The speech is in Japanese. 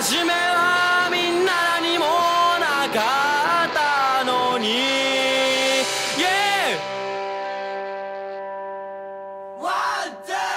初めはみんな何もなかったのに、yeah! One, two!